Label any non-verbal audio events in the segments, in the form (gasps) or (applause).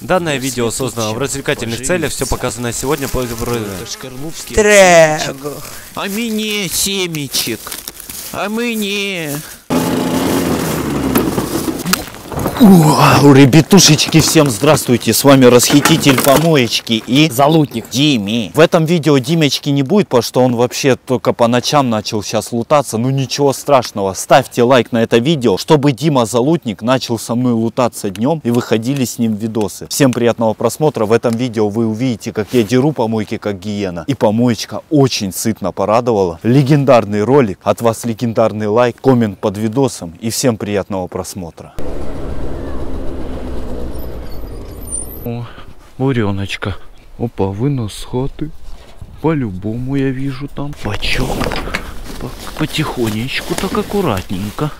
Данное видео создано в развлекательных целях, все показанное сегодня по... Трегу. А мне семечек. А мне. О, ребятушечки, всем здравствуйте, с вами Расхититель Помоечки и Залутник. Дими. В этом видео Димечки не будет, потому что он вообще только по ночам начал сейчас лутаться, ну ничего страшного, ставьте лайк на это видео, чтобы Дима Залутник начал со мной лутаться днем и выходили с ним видосы. Всем приятного просмотра, в этом видео вы увидите, как я деру помойки как гиена. И помоечка очень сытно порадовала. Легендарный ролик, от вас легендарный лайк, коммент под видосом и всем приятного просмотра. О, буреночка. Опа, вынос с хаты. По-любому я вижу там бачок. По- Потихонечку, так аккуратненько.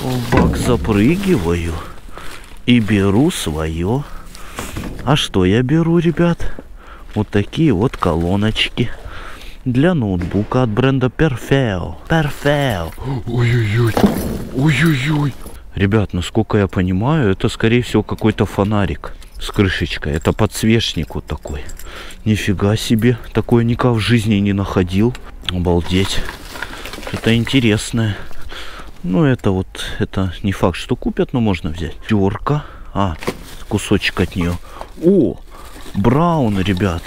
В бак запрыгиваю и беру свое. А что я беру, ребят? Вот такие вот колоночки. Для ноутбука от бренда Perfeo. Perfeo. Ой-ой-ой. Ой-ой-ой. Ребят, насколько я понимаю, это скорее всего какой-то фонарик с крышечкой. Это подсвечник вот такой. Нифига себе. Такое никак в жизни не находил. Обалдеть. Это интересное. Ну, это вот, это не факт, что купят, но можно взять. Терка. А, кусочек от нее. О, Браун, ребят.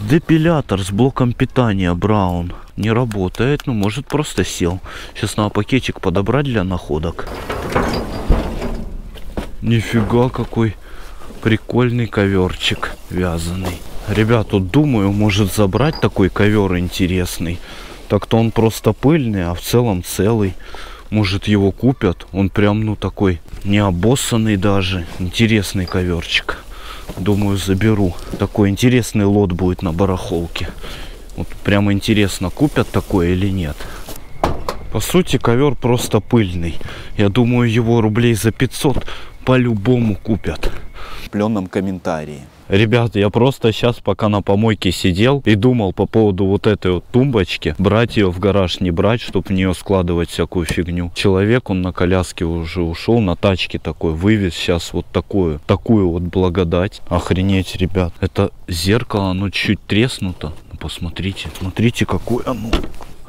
Депилятор с блоком питания Браун. Не работает, ну может просто сел. Сейчас надо пакетик подобрать для находок. Нифига какой прикольный коверчик вязаный. Ребят, тут думаю, может забрать такой ковер интересный. Так-то он просто пыльный, а в целом целый. Может его купят. Он прям, ну, такой не обоссанный даже. Интересный коверчик. Думаю, заберу. Такой интересный лот будет на барахолке. Вот прямо интересно, купят такое или нет. По сути, ковер просто пыльный. Я думаю, его рублей за 500 по-любому купят. В пленном комментарии. Ребят, я просто сейчас пока на помойке сидел и думал по поводу вот этой вот тумбочки. Брать ее в гараж, не брать, чтобы в нее складывать всякую фигню. Человек, он на коляске уже ушел, на тачке такой вывез сейчас вот такую, такую вот благодать. Охренеть, ребят. Это зеркало, оно чуть треснуто. Ну, Посмотрите, смотрите, какое оно.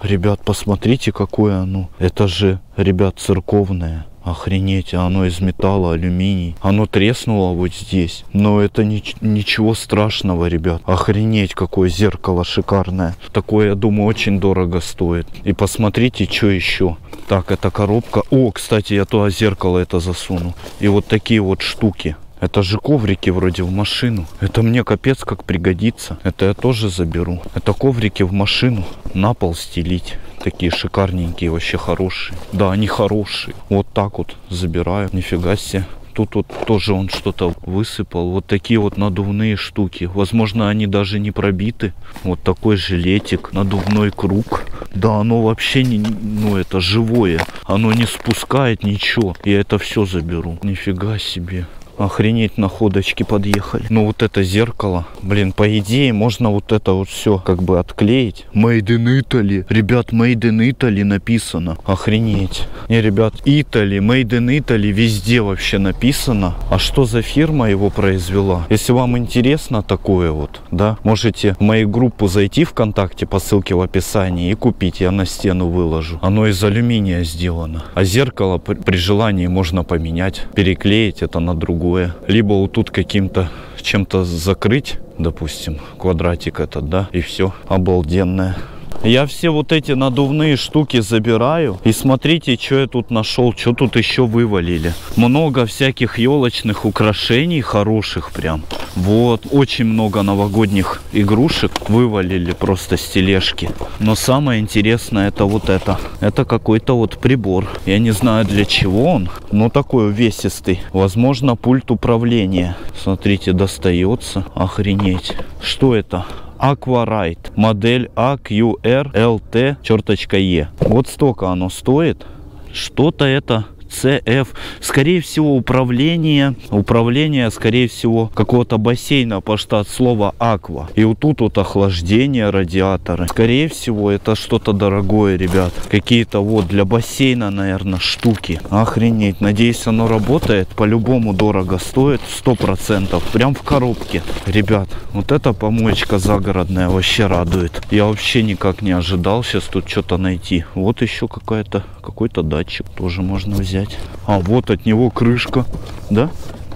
Ребят, посмотрите, какое оно. Это же, ребят, церковное. Охренеть, а оно из металла, алюминий. Оно треснуло вот здесь. Но это нич- ничего страшного, ребят. Охренеть, какое зеркало шикарное. Такое, я думаю, очень дорого стоит. И посмотрите, что еще. Так, это коробка. О, кстати, я туда зеркало это засуну. И вот такие вот штуки. Это же коврики вроде в машину. Это мне капец как пригодится. Это я тоже заберу. Это коврики в машину. На пол стелить. Такие шикарненькие, вообще хорошие. Да, они хорошие. Вот так вот забираю. Нифига себе. Тут вот тоже он что-то высыпал. Вот такие вот надувные штуки. Возможно, они даже не пробиты. Вот такой жилетик, надувной круг. Да, оно вообще не, ну это живое. Оно не спускает ничего. Я это все заберу. Нифига себе. Охренеть, находочки подъехали. Ну вот это зеркало. Блин, по идее можно вот это вот все как бы отклеить. Made in Italy. Ребят, Made in Italy написано. Охренеть. Не, ребят, Italy, Made in Italy везде вообще написано. А что за фирма его произвела? Если вам интересно такое вот, да, можете в мою группу зайти ВКонтакте по ссылке в описании и купить. Я на стену выложу. Оно из алюминия сделано. А зеркало при, желании можно поменять, переклеить это на другое. Либо вот тут каким-то чем-то закрыть, допустим, квадратик этот, да, и все, обалденное. Я все вот эти надувные штуки забираю. И смотрите, что я тут нашел, что тут еще вывалили. Много всяких елочных украшений хороших прям. Вот, очень много новогодних игрушек вывалили просто с тележки. Но самое интересное это вот это. Это какой-то вот прибор. Я не знаю для чего он, но такой увесистый. Возможно, пульт управления. Смотрите, достается. Охренеть. Что это? Aquarite. Модель AQRLT черточка E. Вот столько оно стоит. Что-то это CF. Скорее всего, управление, управление, скорее всего, какого-то бассейна по штат слова аква. И вот тут вот охлаждение, радиаторы. Скорее всего, это что-то дорогое, ребят. Какие-то вот для бассейна, наверное, штуки. Охренеть. Надеюсь, оно работает. По-любому дорого стоит. Сто процентов. Прям в коробке. Ребят, вот эта помоечка загородная вообще радует. Я вообще никак не ожидал сейчас тут что-то найти. Вот еще какая-то, какой-то датчик тоже можно взять. А вот от него крышка, да?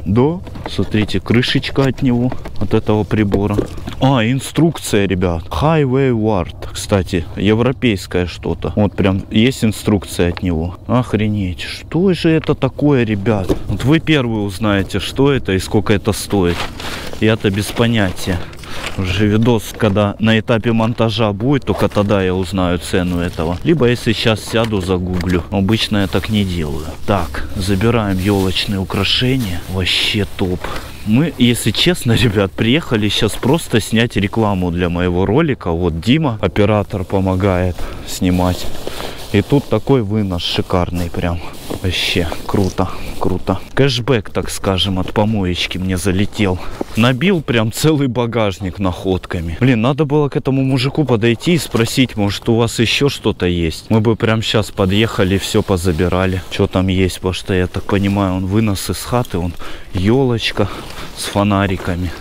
Да, смотрите, крышечка от него, от этого прибора. А, инструкция, ребят. Highway Ward, кстати, европейское что-то. Вот прям есть инструкция от него. Охренеть, что же это такое, ребят? Вот вы первые узнаете, что это и сколько это стоит. Я-то без понятия. Уже видос, когда на этапе монтажа будет, только тогда я узнаю цену этого. Либо если сейчас сяду, загуглю. Обычно я так не делаю. Так, забираем елочные украшения. Вообще топ. Мы, если честно, (laughs) ребят, приехали сейчас просто снять рекламу для моего ролика. Вот Дима, оператор, помогает снимать. И тут такой вынос шикарный прям. Вообще круто, круто. Кэшбэк, так скажем, от помоечки мне залетел. Набил прям целый багажник находками. Блин, надо было к этому мужику подойти и спросить, может у вас еще что-то есть. Мы бы прям сейчас подъехали, все позабирали. Что там есть, потому что я так понимаю, он вынос из хаты, он елочка с фонариками.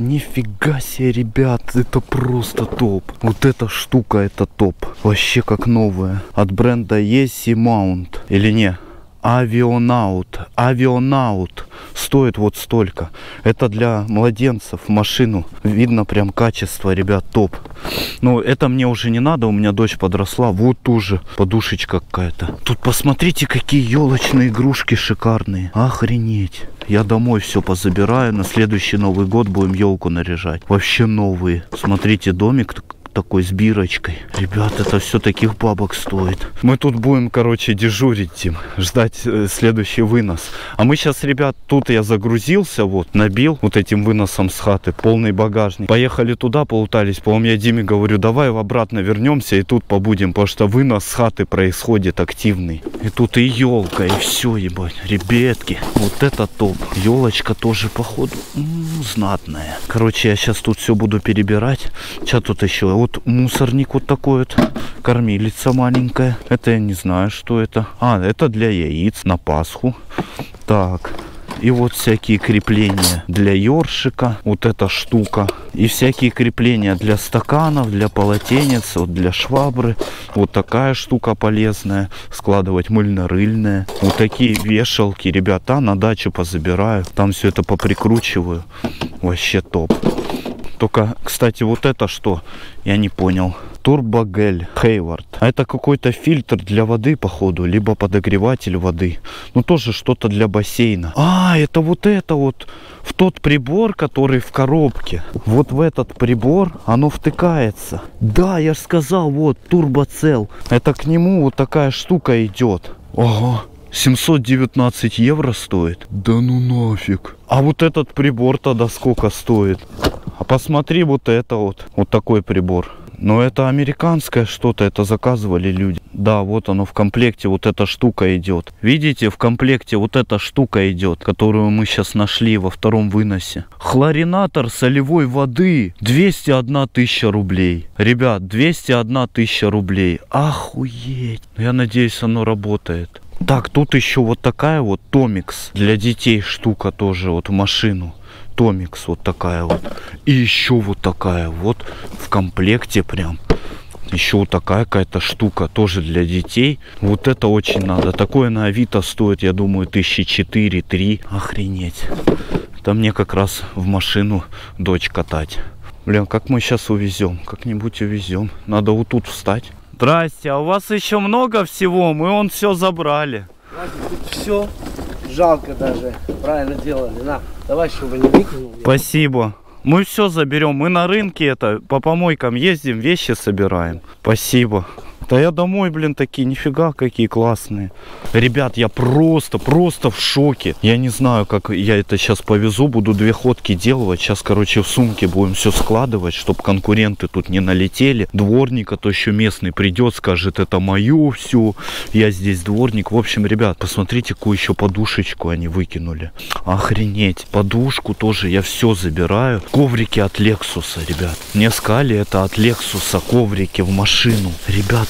Нифига себе, ребят, это просто топ. Вот эта штука, это топ. Вообще как новая. От бренда Yesi Mount. Или не? Авионаут. Авионаут. Стоит вот столько. Это для младенцев машину. Видно прям качество, ребят, топ. Но это мне уже не надо. У меня дочь подросла. Вот тоже подушечка какая-то. Тут посмотрите, какие елочные игрушки шикарные. Охренеть. Я домой все позабираю. На следующий Новый год будем елку наряжать. Вообще новые. Смотрите, домик такой с бирочкой. Ребят, это все таких бабок стоит. Мы тут будем, короче, дежурить, Тим, ждать э, следующий вынос. А мы сейчас, ребят, тут я загрузился, вот, набил вот этим выносом с хаты, полный багажник. Поехали туда, полутались. По-моему, я Диме говорю, давай обратно вернемся и тут побудем, потому что вынос с хаты происходит активный. И тут и елка, и все, ебать. Ребятки, вот это топ. Елочка тоже, походу, знатная. Короче, я сейчас тут все буду перебирать. Что тут еще? Вот мусорник вот такой вот. Кормилица маленькая. Это я не знаю, что это. А, это для яиц на Пасху. Так. И вот всякие крепления для ёршика. Вот эта штука. И всякие крепления для стаканов, для полотенец, вот для швабры. Вот такая штука полезная. Складывать мыльно-рыльное. Вот такие вешалки. Ребята, на дачу позабираю. Там все это поприкручиваю. Вообще топ. Только, кстати, вот это что? Я не понял. Турбогель Хейвард. Это какой-то фильтр для воды, походу, либо подогреватель воды. Ну, тоже что-то для бассейна. А, это вот это вот в тот прибор, который в коробке. Вот в этот прибор оно втыкается. Да, я же сказал, вот, турбоцел. Это к нему вот такая штука идет. Ого. 719 евро стоит? Да ну нафиг. А вот этот прибор тогда сколько стоит? А посмотри вот это вот. Вот такой прибор. Но это американское что-то, это заказывали люди. Да, вот оно в комплекте, вот эта штука идет. Видите, в комплекте вот эта штука идет, которую мы сейчас нашли во втором выносе. Хлоринатор солевой воды 201 тысяча рублей. Ребят, 201 тысяча рублей. Охуеть. Я надеюсь, оно работает. Так, тут еще вот такая вот Томикс для детей штука тоже вот в машину. Томикс вот такая вот. И еще вот такая вот в комплекте прям. Еще вот такая какая-то штука тоже для детей. Вот это очень надо. Такое на Авито стоит, я думаю, тысячи четыре-три. Охренеть. Это мне как раз в машину дочь катать. Блин, как мы сейчас увезем? Как-нибудь увезем. Надо вот тут встать. Здрасте, а у вас еще много всего? Мы он все забрали. Все жалко даже. Правильно делали. На, давай, чтобы не выкинул. Спасибо. Мы все заберем. Мы на рынке это по помойкам ездим, вещи собираем. Спасибо. Да я домой, блин, такие, нифига, какие классные. Ребят, я просто, просто в шоке. Я не знаю, как я это сейчас повезу. Буду две ходки делать. Сейчас, короче, в сумке будем все складывать, чтобы конкуренты тут не налетели. Дворник, а то еще местный придет, скажет, это мое все. Я здесь дворник. В общем, ребят, посмотрите, какую еще подушечку они выкинули. Охренеть. Подушку тоже я все забираю. Коврики от Лексуса, ребят. Мне сказали, это от Лексуса коврики в машину.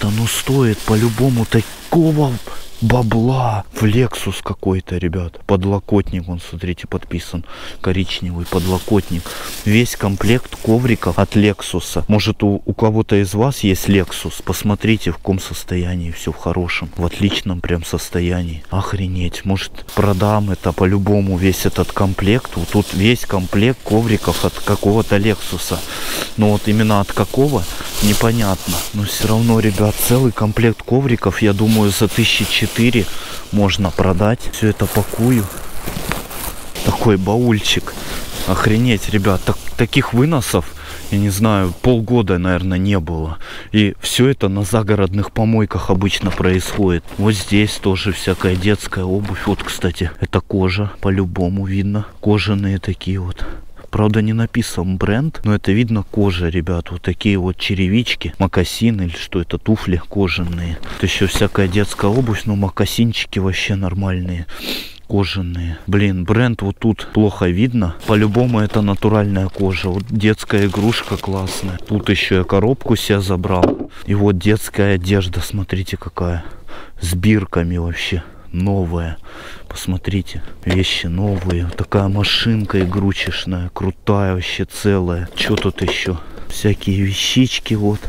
Ребята, ну стоит по-любому такого бабла. В Lexus какой-то, ребят. Подлокотник, он, смотрите, подписан. Коричневый подлокотник. Весь комплект ковриков от Lexus. Может, у, у кого-то из вас есть Lexus? Посмотрите, в каком состоянии. Все в хорошем. В отличном прям состоянии. Охренеть. Может, продам это по-любому, весь этот комплект. Вот тут весь комплект ковриков от какого-то Lexus. Но вот именно от какого, непонятно. Но все равно, ребят, целый комплект ковриков, я думаю, за 1004 4 можно продать. Все это пакую. Такой баульчик. Охренеть, ребят, так, таких выносов, я не знаю, полгода, наверное, не было. И все это на загородных помойках обычно происходит. Вот здесь тоже всякая детская обувь. Вот, кстати, это кожа, по-любому видно. Кожаные такие вот. Правда, не написан бренд, но это видно кожа, ребят. Вот такие вот черевички, мокасины или что это, туфли кожаные. Это еще всякая детская обувь, но мокасинчики вообще нормальные кожаные. Блин, бренд вот тут плохо видно. По-любому это натуральная кожа. Вот детская игрушка классная. Тут еще я коробку себе забрал. И вот детская одежда, смотрите какая. С бирками вообще новая. Посмотрите, вещи новые. Такая машинка игрушечная, крутая вообще целая. Что тут еще? Всякие вещички вот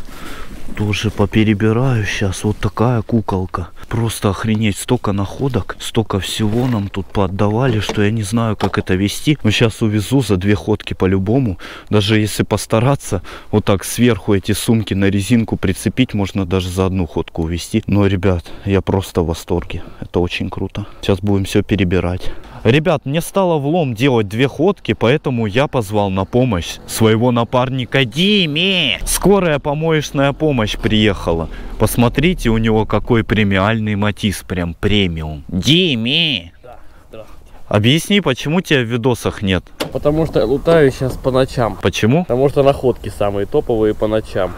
тоже поперебираю сейчас. Вот такая куколка. Просто охренеть, столько находок, столько всего нам тут поотдавали, что я не знаю, как это вести. Но сейчас увезу за две ходки по-любому. Даже если постараться, вот так сверху эти сумки на резинку прицепить, можно даже за одну ходку увезти. Но, ребят, я просто в восторге. Это очень круто. Сейчас будем все перебирать. Ребят, мне стало влом делать две ходки, поэтому я позвал на помощь своего напарника Диме. Скорая помоечная помощь приехала. Посмотрите, у него какой премиальный матис, прям премиум. Диме! Объясни, почему тебя в видосах нет? Потому что я лутаю сейчас по ночам. Почему? Потому что находки самые топовые по ночам.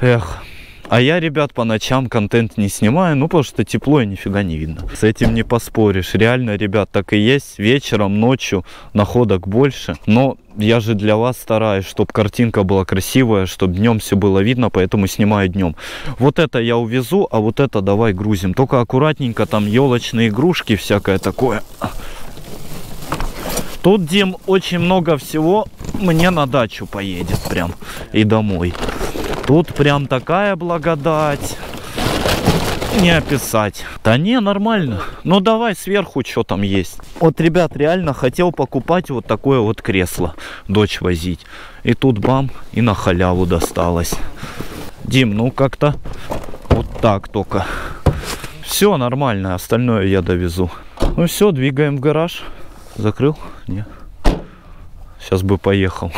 Эх, а я, ребят, по ночам контент не снимаю, ну, потому что тепло и нифига не видно. С этим не поспоришь. Реально, ребят, так и есть. Вечером, ночью находок больше. Но я же для вас стараюсь, чтобы картинка была красивая, чтобы днем все было видно, поэтому снимаю днем. Вот это я увезу, а вот это давай грузим. Только аккуратненько, там елочные игрушки, всякое такое. Тут, Дим, очень много всего мне на дачу поедет прям и домой. Тут прям такая благодать. Не описать. Да не, нормально. Ну давай сверху, что там есть. Вот, ребят, реально хотел покупать вот такое вот кресло. Дочь возить. И тут бам, и на халяву досталось. Дим, ну как-то вот так только. Все нормально, остальное я довезу. Ну все, двигаем в гараж. Закрыл? Нет. Сейчас бы поехал.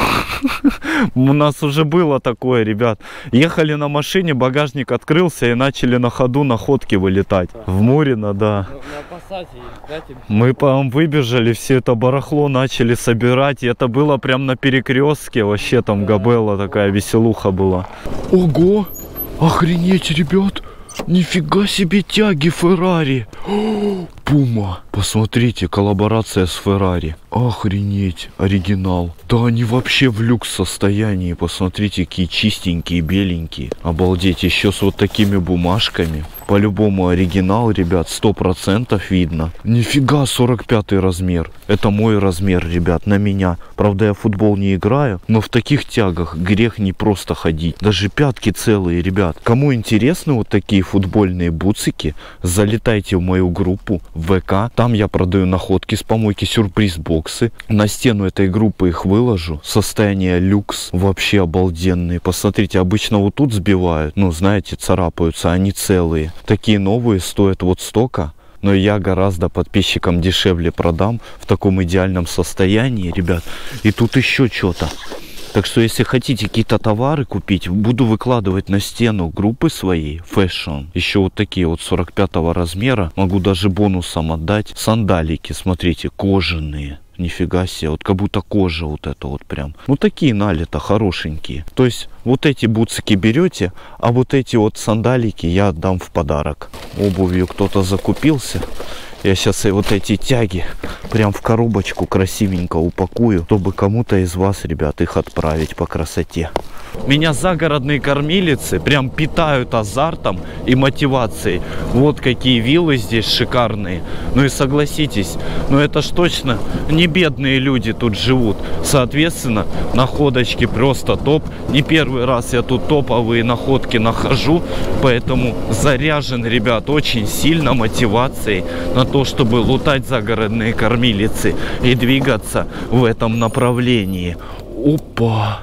(laughs) У нас уже было такое, ребят. Ехали на машине, багажник открылся и начали на ходу находки вылетать. В Мурино, да. Мы потом выбежали, все это барахло начали собирать. И это было прям на перекрестке. Вообще там габела такая веселуха была. Ого! Охренеть, ребят! Нифига себе тяги Феррари! Пума! Посмотрите, коллаборация с Феррари. Охренеть, оригинал. Да они вообще в люкс состоянии. Посмотрите, какие чистенькие, беленькие. Обалдеть, еще с вот такими бумажками. По-любому оригинал, ребят, сто процентов видно. Нифига, 45 размер. Это мой размер, ребят, на меня. Правда, я в футбол не играю, но в таких тягах грех не просто ходить. Даже пятки целые, ребят. Кому интересны вот такие футбольные буцики, залетайте в мою группу ВК. Там я продаю находки с помойки, сюрприз-боксы. На стену этой группы их выложу. Состояние люкс. Вообще обалденные. Посмотрите, обычно вот тут сбивают. Ну, знаете, царапаются. Они целые. Такие новые стоят вот столько. но я гораздо подписчикам дешевле продам в таком идеальном состоянии, ребят. И тут еще что-то. Так что, если хотите какие-то товары купить, буду выкладывать на стену группы своей Fashion. Еще вот такие вот 45 размера. Могу даже бонусом отдать. Сандалики, смотрите, кожаные. Нифига себе, вот как будто кожа вот это вот прям. Ну такие налито, хорошенькие. То есть вот эти бутсики берете, а вот эти вот сандалики я отдам в подарок. Обувью кто-то закупился. Я сейчас и вот эти тяги прям в коробочку красивенько упакую, чтобы кому-то из вас, ребят, их отправить по красоте. Меня загородные кормилицы прям питают азартом и мотивацией. Вот какие виллы здесь шикарные. Ну и согласитесь, ну это ж точно не бедные люди тут живут. Соответственно, находочки просто топ. Не первый раз я тут топовые находки нахожу. Поэтому заряжен, ребят, очень сильно мотивацией на то, чтобы лутать загородные кормилицы и двигаться в этом направлении. Опа!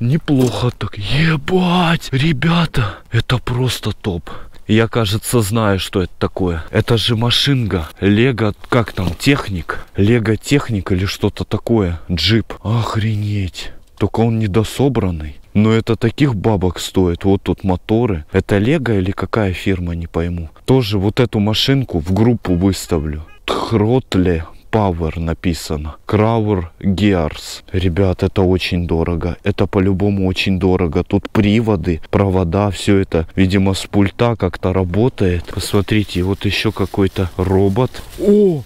Неплохо так. Ебать! Ребята, это просто топ. Я, кажется, знаю, что это такое. Это же машинга. Лего, как там, техник? Лего техник или что-то такое. Джип. Охренеть. Только он недособранный. Но это таких бабок стоит. Вот тут моторы. Это Лего или какая фирма, не пойму. Тоже вот эту машинку в группу выставлю. Тхротле Power написано. Crowер Gears. Ребят, это очень дорого. Это по-любому очень дорого. Тут приводы, провода, все это, видимо, с пульта как-то работает. Посмотрите, вот еще какой-то робот. О,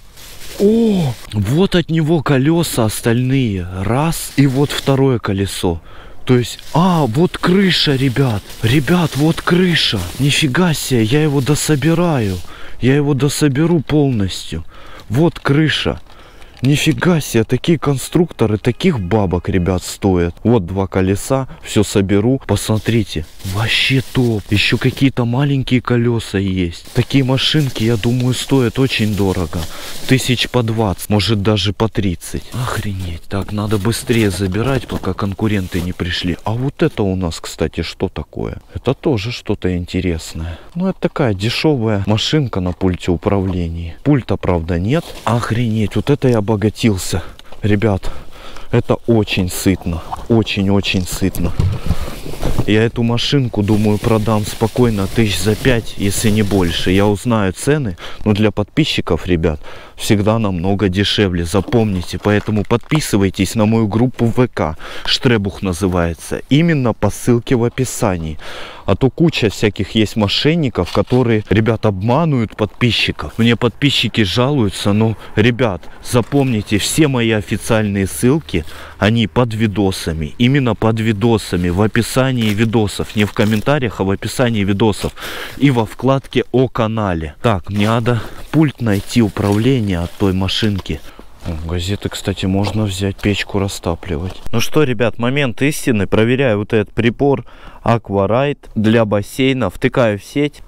о, вот от него колеса остальные. Раз. И вот второе колесо. То есть, а, вот крыша, ребят. Ребят, вот крыша. Нифига себе, я его дособираю. Я его дособеру полностью. Вот крыша. Нифига себе, такие конструкторы, таких бабок, ребят, стоят. Вот два колеса, все соберу. Посмотрите, вообще топ. Еще какие-то маленькие колеса есть. Такие машинки, я думаю, стоят очень дорого. Тысяч по 20, может даже по 30. Охренеть. Так, надо быстрее забирать, пока конкуренты не пришли. А вот это у нас, кстати, что такое? Это тоже что-то интересное. Ну, это такая дешевая машинка на пульте управления. Пульта, правда, нет. Охренеть, вот это я обогатился. Ребят, это очень сытно. Очень-очень сытно. Я эту машинку, думаю, продам спокойно тысяч за пять, если не больше. Я узнаю цены, но для подписчиков, ребят, всегда намного дешевле. Запомните, поэтому подписывайтесь на мою группу ВК. Штребух называется. Именно по ссылке в описании. А то куча всяких есть мошенников, которые, ребят, обманывают подписчиков. Мне подписчики жалуются, но, ребят, запомните, все мои официальные ссылки, они под видосами. Именно под видосами, в описании видосов. Не в комментариях, а в описании видосов. И во вкладке о канале. Так, мне надо пульт найти управления от той машинки. Газеты, кстати, можно взять, печку растапливать. Ну что, ребят, момент истины. Проверяю вот этот прибор Aquarite для бассейна. Втыкаю в сеть.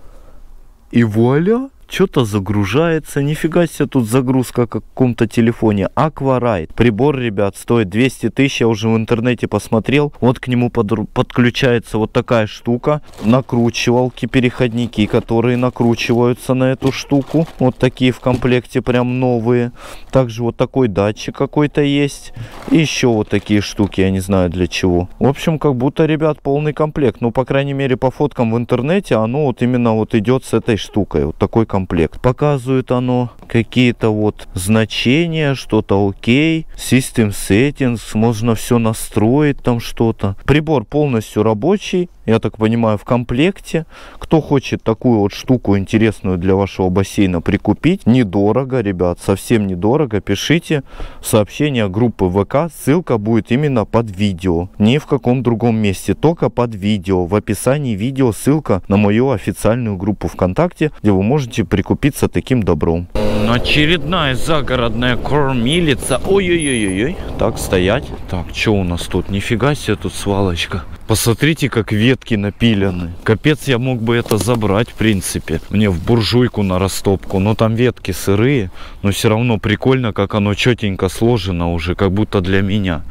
И вуаля! Что-то загружается. Нифига себе тут загрузка как в каком-то телефоне. Aquarite. Прибор, ребят, стоит 200 тысяч. Я уже в интернете посмотрел. Вот к нему под, подключается вот такая штука. Накручивалки, переходники, которые накручиваются на эту штуку. Вот такие в комплекте прям новые. Также вот такой датчик какой-то есть. И еще вот такие штуки. Я не знаю для чего. В общем, как будто, ребят, полный комплект. Ну, по крайней мере, по фоткам в интернете оно вот именно вот идет с этой штукой. Вот такой комплект комплект. Показывает оно какие-то вот значения, что-то окей. System settings, можно все настроить там что-то. Прибор полностью рабочий, я так понимаю, в комплекте. Кто хочет такую вот штуку интересную для вашего бассейна прикупить, недорого, ребят, совсем недорого, пишите сообщение группы ВК, ссылка будет именно под видео, не в каком другом месте, только под видео. В описании видео ссылка на мою официальную группу ВКонтакте, где вы можете прикупиться таким добром. Очередная загородная кормилица. Ой-ой-ой-ой. Так, стоять. Так, что у нас тут? Нифига себе тут свалочка. Посмотрите, как ветки напилены. Капец, я мог бы это забрать, в принципе. Мне в буржуйку на растопку. Но там ветки сырые. Но все равно прикольно, как оно четенько сложено уже, как будто для меня.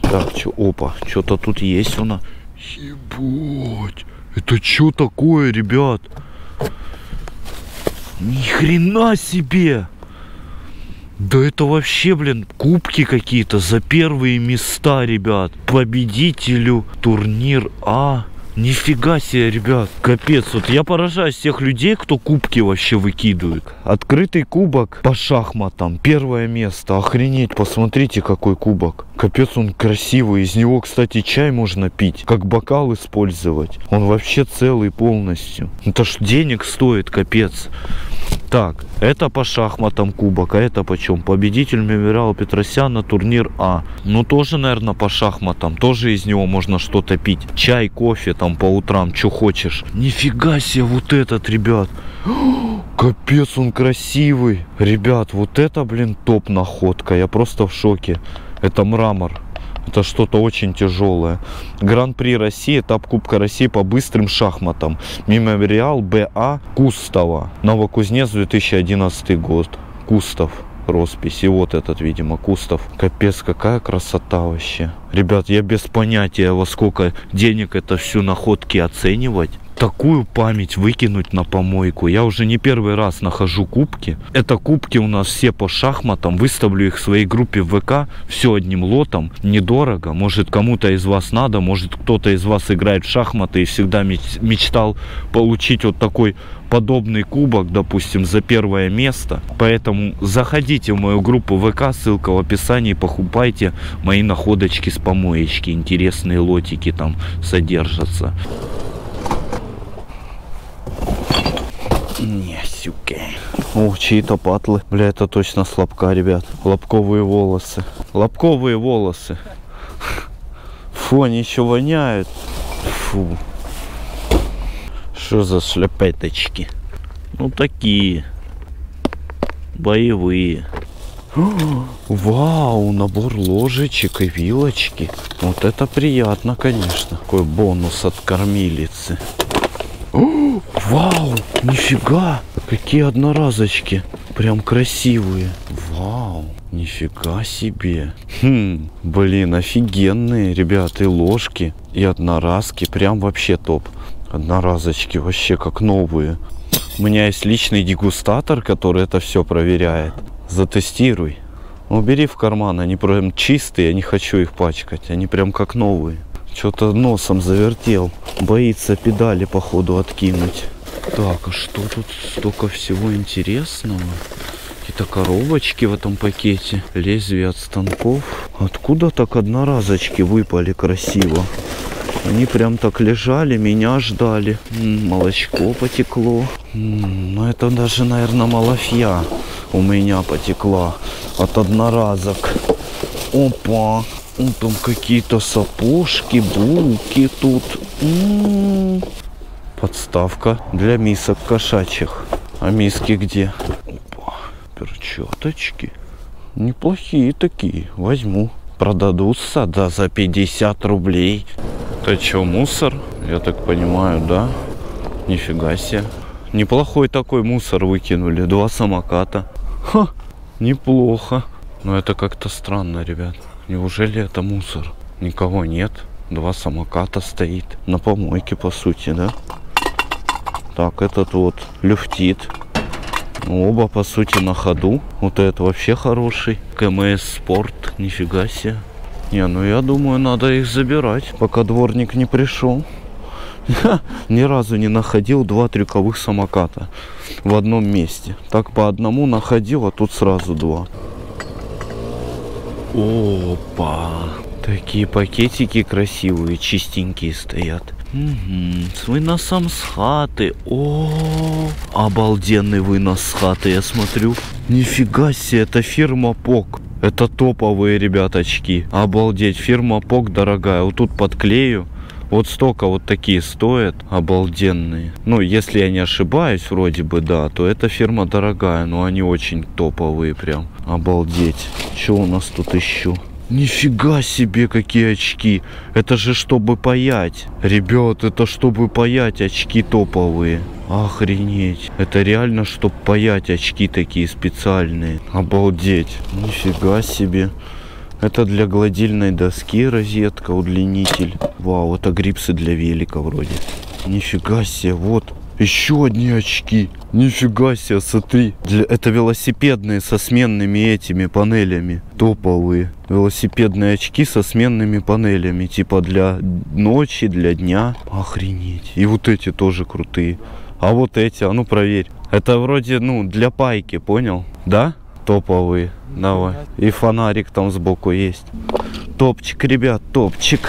Так, что, опа, что-то тут есть у нас. Ебать, это что такое, ребят? Ни хрена себе! Да это вообще, блин, кубки какие-то за первые места, ребят. Победителю турнир А. Нифига себе, ребят, капец. Вот я поражаюсь тех людей, кто кубки вообще выкидывает. Открытый кубок по шахматам. Первое место. Охренеть, посмотрите, какой кубок. Капец, он красивый. Из него, кстати, чай можно пить. Как бокал использовать. Он вообще целый полностью. Это ж денег стоит, капец. Так, это по шахматам кубок, а это почем? Победитель мемориала Петросяна, турнир А. Ну, тоже, наверное, по шахматам. Тоже из него можно что-то пить. Чай, кофе там по утрам, что хочешь. Нифига себе вот этот, ребят. (gasps) Капец, он красивый. Ребят, вот это, блин, топ находка. Я просто в шоке. Это мрамор. Это что-то очень тяжелое. Гран-при России, этап Кубка России по быстрым шахматам. Мемориал БА Кустова. Новокузнец 2011 год. Кустов роспись. И вот этот, видимо, Кустов. Капец, какая красота вообще. Ребят, я без понятия, во сколько денег это всю находки оценивать такую память выкинуть на помойку. Я уже не первый раз нахожу кубки. Это кубки у нас все по шахматам. Выставлю их в своей группе в ВК. Все одним лотом. Недорого. Может кому-то из вас надо. Может кто-то из вас играет в шахматы и всегда мечтал получить вот такой подобный кубок, допустим, за первое место. Поэтому заходите в мою группу ВК, ссылка в описании, покупайте мои находочки с помоечки. Интересные лотики там содержатся. Не, сюки. О, чьи-то патлы. Бля, это точно слабка, ребят. Лобковые волосы. Лобковые волосы. Фу, они еще воняют. Фу. Что за шляпеточки? Ну, такие. Боевые. Вау, набор ложечек и вилочки. Вот это приятно, конечно. Такой бонус от кормилицы. Вау, нифига, какие одноразочки. Прям красивые. Вау, нифига себе. Хм, блин, офигенные, ребята, и ложки, и одноразки. Прям вообще топ. Одноразочки вообще как новые. У меня есть личный дегустатор, который это все проверяет. Затестируй. Убери в карман, они прям чистые, я не хочу их пачкать. Они прям как новые. Что-то носом завертел. Боится педали, походу, откинуть. Так, а что тут столько всего интересного? Какие-то коробочки в этом пакете. Лезвия от станков. Откуда так одноразочки выпали красиво? Они прям так лежали, меня ждали. М -м, молочко потекло. -м, ну это даже, наверное, малафья у меня потекла от одноразок. Опа. Ну, там какие-то сапожки, булки тут. М -м -м. Подставка для мисок кошачьих. А миски где? Опа, перчаточки. Неплохие такие. Возьму. Продадутся, да, за 50 рублей. Это что, мусор? Я так понимаю, да? Нифига себе. Неплохой такой мусор выкинули. Два самоката. Ха, неплохо. Но это как-то странно, ребят. Неужели это мусор? Никого нет. Два самоката стоит. На помойке, по сути, да? Так, этот вот люфтит. Ну, оба, по сути, на ходу. Вот этот вообще хороший. КМС Спорт. Нифига себе. Не, ну я думаю, надо их забирать, пока дворник не пришел. (laughs) Ни разу не находил два трюковых самоката в одном месте. Так по одному находил, а тут сразу два. Опа! Такие пакетики красивые, чистенькие стоят. Угу. С выносом с хаты. О, обалденный вынос с хаты, я смотрю. Нифига себе, это фирма ПОК. Это топовые, ребяточки. Обалдеть, фирма ПОК дорогая. Вот тут подклею. Вот столько вот такие стоят, обалденные. Ну, если я не ошибаюсь, вроде бы, да, то эта фирма дорогая, но они очень топовые прям. Обалдеть. Что у нас тут еще? Нифига себе, какие очки. Это же чтобы паять. Ребят, это чтобы паять очки топовые. Охренеть. Это реально, чтобы паять очки такие специальные. Обалдеть. Нифига себе. Это для гладильной доски розетка, удлинитель. Вау, это грипсы для велика вроде. Нифига себе, вот. Еще одни очки. Нифига себе, смотри. Для... Это велосипедные со сменными этими панелями. Топовые. Велосипедные очки со сменными панелями. Типа для ночи, для дня. Охренеть. И вот эти тоже крутые. А вот эти, а ну проверь. Это вроде, ну, для пайки, понял? Да? Топовые. Давай. И фонарик там сбоку есть. Топчик, ребят, топчик.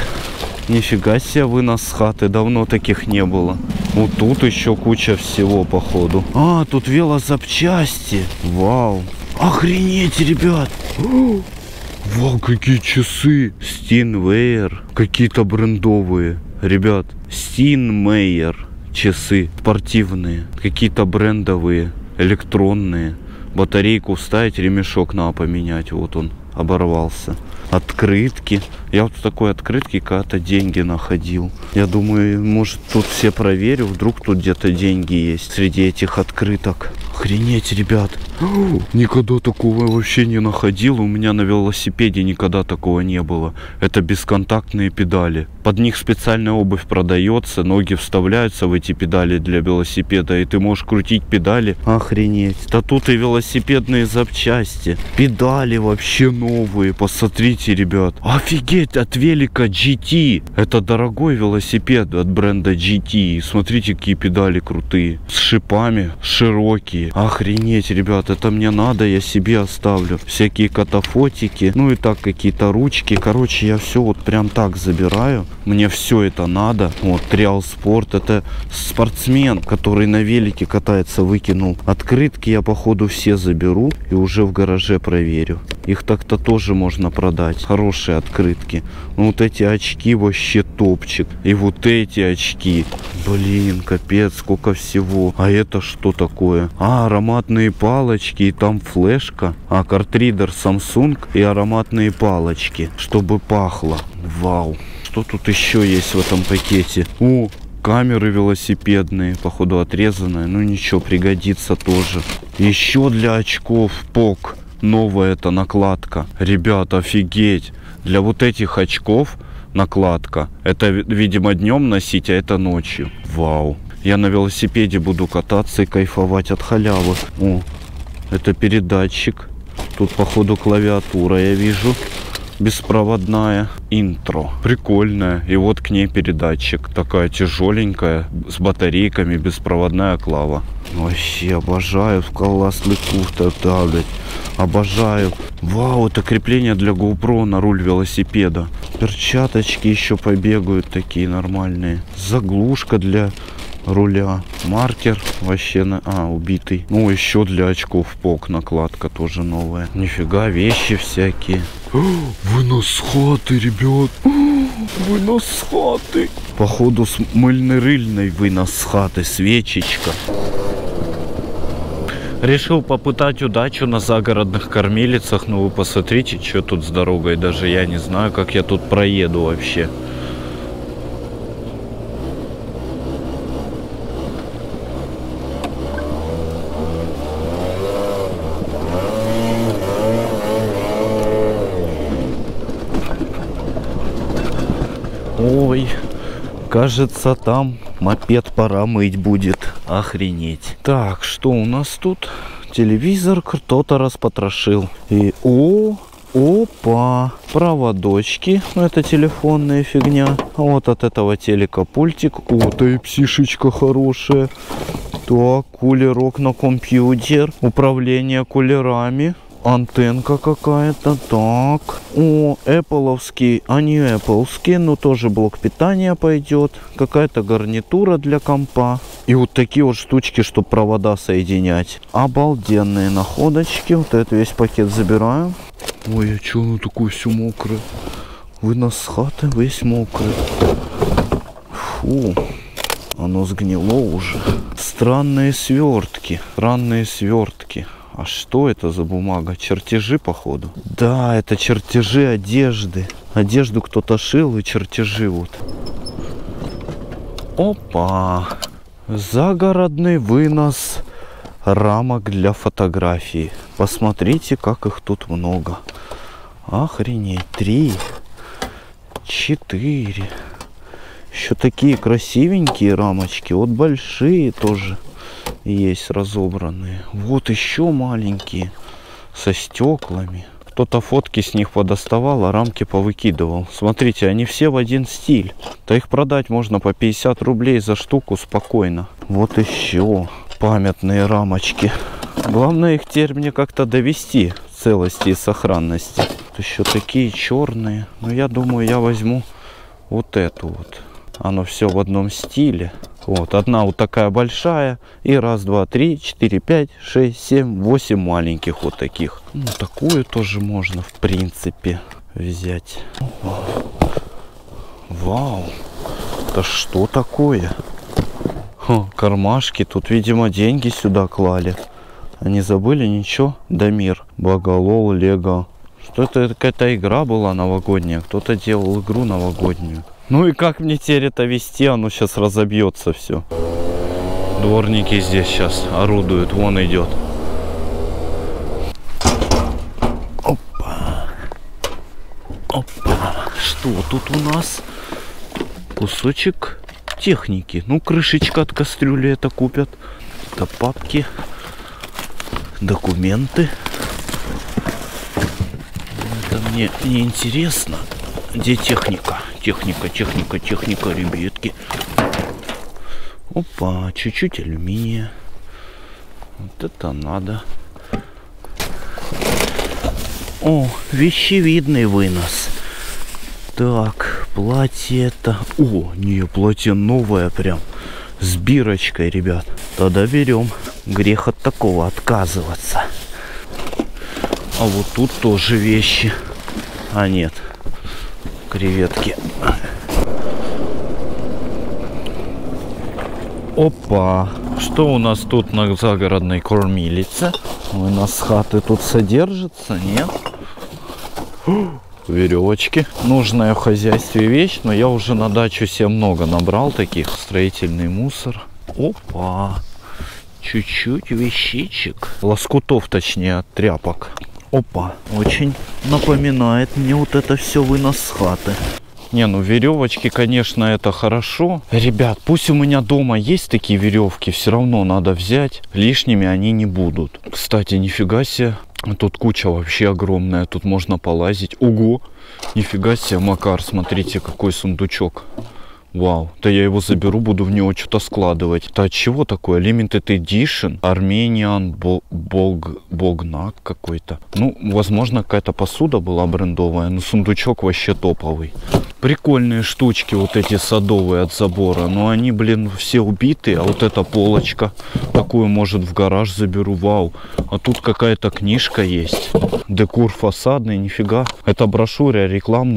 Нифига себе вынос с хаты, давно таких не было. Вот тут еще куча всего, походу. А, тут велозапчасти. Вау. Охренеть, ребят. Вау, какие часы. Стинвейер. Какие-то брендовые. Ребят, Стинмейер. Часы спортивные. Какие-то брендовые. Электронные. Батарейку вставить, ремешок надо поменять. Вот он оборвался. Открытки. Я вот в такой открытке когда-то деньги находил. Я думаю, может тут все проверю, вдруг тут где-то деньги есть среди этих открыток. Охренеть, ребят. (gasps) Никогда такого вообще не находил. У меня на велосипеде никогда такого не было. Это бесконтактные педали. Под них специальная обувь продается. Ноги вставляются в эти педали для велосипеда. И ты можешь крутить педали. Охренеть. Да тут и велосипедные запчасти. Педали вообще новые. Посмотрите, ребят. Офигеть, от велика GT. Это дорогой велосипед от бренда GT. Смотрите, какие педали крутые. С шипами, широкие. Охренеть, ребят, это мне надо, я себе оставлю. Всякие катафотики, ну и так какие-то ручки. Короче, я все вот прям так забираю. Мне все это надо. Вот, Триал Спорт, это спортсмен, который на велике катается, выкинул. Открытки я, походу, все заберу и уже в гараже проверю. Их так-то тоже можно продать. Хорошие открытки. Ну, вот эти очки вообще топчик. И вот эти очки. Блин, капец, сколько всего. А это что такое? А, ароматные палочки. И там флешка. А, картридер Samsung и ароматные палочки. Чтобы пахло. Вау. Что тут еще есть в этом пакете? О, камеры велосипедные, походу отрезанные. Ну ничего, пригодится тоже. Еще для очков ПОК. Новая эта накладка. Ребята, офигеть. Для вот этих очков накладка. Это, ви- видимо, днем носить, а это ночью. Вау. Я на велосипеде буду кататься и кайфовать от халявы. О, это передатчик. Тут, походу, клавиатура, я вижу. Беспроводная. Интро. Прикольная. И вот к ней передатчик. Такая тяжеленькая, с батарейками, беспроводная клава. Вообще обожаю в классный куфта, да, блядь. Обожаю. Вау, это крепление для GoPro на руль велосипеда. Перчаточки еще побегают такие нормальные. Заглушка для руля. Маркер вообще на... А, убитый. Ну, еще для очков ПОК накладка тоже новая. Нифига, вещи всякие. (gasps) Вынос с хаты, ребят. (gasps) Вынос с хаты. Походу с мыльно-рыльной вынос хаты. Свечечка. Решил попытать удачу на загородных кормилицах. Ну вы посмотрите, что тут с дорогой. Даже я не знаю, как я тут проеду вообще. Ой, кажется, там мопед пора мыть будет. Охренеть. Так, что у нас тут? Телевизор кто-то распотрошил. И о, опа, проводочки. Ну, это телефонная фигня. Вот от этого телека пультик. О, тайпсишечка хорошая. Так, кулерок на компьютер. Управление кулерами. Антенка какая-то. Так. О, Appleовский, а не Appleский, но тоже блок питания пойдет. Какая-то гарнитура для компа. И вот такие вот штучки, чтобы провода соединять. Обалденные находочки. Вот это весь пакет забираю. Ой, а что оно такое все мокрое? Вынос с хаты весь мокрый. Фу. Оно сгнило уже. Странные свертки. Странные свертки. А что это за бумага? Чертежи, походу. Да, это чертежи одежды. Одежду кто-то шил и чертежи вот. Опа. Загородный вынос рамок для фотографий. Посмотрите, как их тут много. Охренеть. Три, четыре, Еще такие красивенькие рамочки. Вот большие тоже есть разобранные. Вот еще маленькие со стеклами. Кто-то фотки с них подоставал, а рамки повыкидывал. Смотрите, они все в один стиль. Да их продать можно по 50 рублей за штуку спокойно. Вот еще памятные рамочки. Главное их теперь мне как-то довести целости и сохранности. Еще такие черные. Но я думаю, я возьму вот эту вот. Оно все в одном стиле. Вот, одна вот такая большая. И раз, два, три, четыре, пять, шесть, семь, восемь маленьких вот таких. Ну, такую тоже можно, в принципе, взять. Вау. Это что такое? Ха, кармашки. Тут, видимо, деньги сюда клали. Они забыли ничего? Дамир. Благолол, Лего. Что это какая-то игра была новогодняя. Кто-то делал игру новогоднюю. Ну и как мне теперь это вести? Оно сейчас разобьется все. Дворники здесь сейчас орудуют. Вон идет. Опа. Опа. Что тут у нас? Кусочек техники. Ну, крышечка от кастрюли это купят. Это папки. Документы. Это мне не интересно. Где техника? Техника, техника, техника, ребятки. Опа, чуть-чуть алюминия. Вот это надо. О, вещевидный вынос. Так, платье это... О, не, платье новое прям. С бирочкой, ребят. Тогда берем. Грех от такого отказываться. А вот тут тоже вещи. А нет, креветки. Опа! Что у нас тут на загородной кормилице? У нас хаты тут содержатся, нет? (gasps) Веревочки. Нужная в хозяйстве вещь, но я уже на дачу себе много набрал таких. Строительный мусор. Опа! Чуть-чуть вещичек. Лоскутов, точнее, от тряпок. Опа, очень напоминает мне вот это все вынос хаты. Не, ну веревочки, конечно, это хорошо. Ребят, пусть у меня дома есть такие веревки, все равно надо взять. Лишними они не будут. Кстати, нифига себе. Тут куча вообще огромная. Тут можно полазить. Ого! Нифига себе, Макар, смотрите, какой сундучок. Вау, да я его заберу, буду в него что-то складывать. От чего такое? Limited Edition, Armenian Bog, Богнак какой-то. Ну, возможно, какая-то посуда была брендовая, но сундучок вообще топовый. Прикольные штучки вот эти садовые от забора, но они, блин, все убиты. А вот эта полочка, такую, может, в гараж заберу, вау. А тут какая-то книжка есть. Декор фасадный, нифига. Это брошюра рекламная.